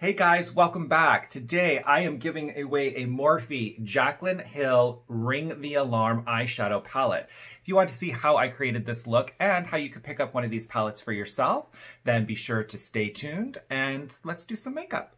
Hey guys, welcome back. Today I am giving away a Morphe Jaclyn Hill Ring the Alarm eyeshadow palette. If you want to see how I created this look and how you could pick up one of these palettes for yourself, then be sure to stay tuned and let's do some makeup.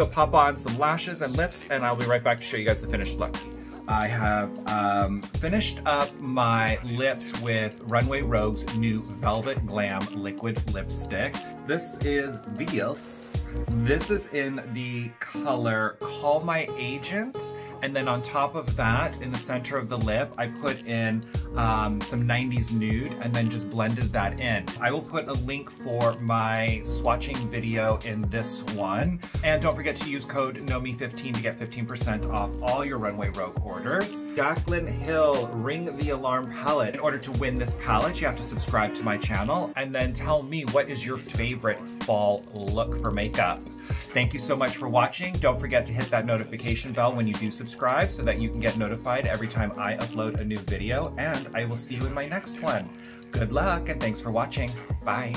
Go pop on some lashes and lips and I'll be right back to show you guys the finished look. I have um, finished up my lips with Runway Rogue's new Velvet Glam Liquid Lipstick. This is this. This is in the color Call My Agent and then on top of that, in the center of the lip, I put in um, some 90s nude and then just blended that in. I will put a link for my swatching video in this one. And don't forget to use code NOMI15 to get 15% off all your Runway Rogue orders. Jaclyn Hill Ring the Alarm palette. In order to win this palette, you have to subscribe to my channel and then tell me what is your favorite fall look for makeup. Thank you so much for watching. Don't forget to hit that notification bell when you do subscribe so that you can get notified every time I upload a new video. And I will see you in my next one. Good luck and thanks for watching. Bye.